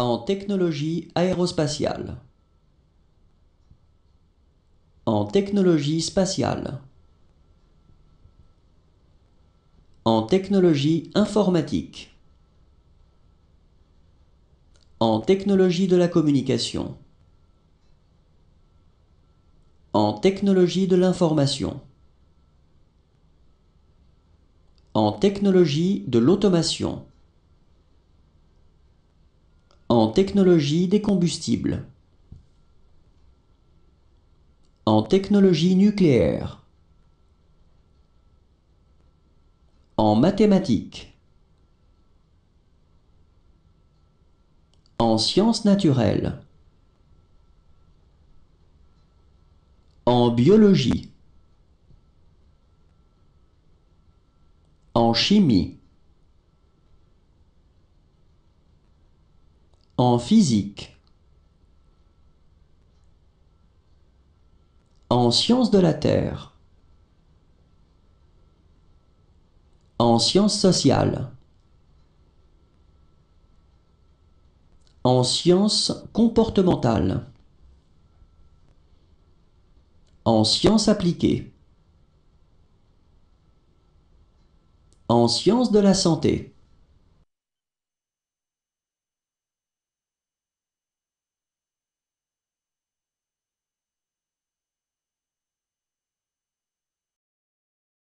En technologie aérospatiale. En technologie spatiale. En technologie informatique. En technologie de la communication. En technologie de l'information. En technologie de l'automation. En technologie des combustibles. En technologie nucléaire. En mathématiques. En sciences naturelles. En biologie. En chimie. En physique. En sciences de la Terre. En sciences sociales. En sciences comportementales. En sciences appliquées. En sciences de la santé.